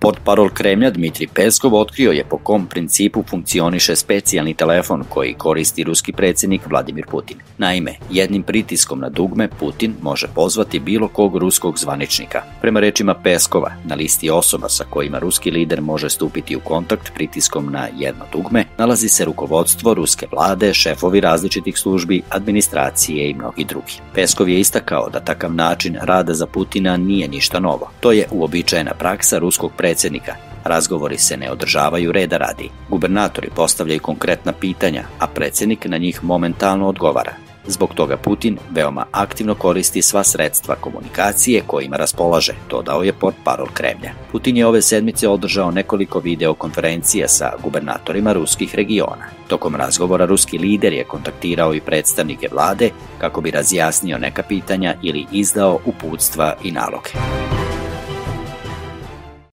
Portparol Kremlja Dmitri Peskov otkrio je po kom principu funkcioniše specijalni telefon koji koristi ruski predsjednik Vladimir Putin. Naime, jednim pritiskom na dugme Putin može pozvati bilo kog ruskog zvaničnika. Prema rečima Peskova, na listi osoba sa kojima ruski lider može stupiti u kontakt pritiskom na jedno dugme, nalazi se rukovodstvo ruske vlade, šefovi različitih službi, administracije i mnogi drugi. Peskov je istakao da takav način rada za Putina nije ništa novo. To je uobičajena praksa ruskog predsjednika. Razgovori se ne održavaju reda radi. Gubernatori postavljaju konkretna pitanja, a predsjednik na njih momentalno odgovara. Zbog toga Putin veoma aktivno koristi sva sredstva komunikacije kojima raspolaže, dodao je pod parol Kremlja. Putin je ove sedmice održao nekoliko videokonferencija sa gubernatorima ruskih regiona. Tokom razgovora ruski lider je kontaktirao i predstavnike vlade kako bi razjasnio neka pitanja ili izdao uputstva i naloge.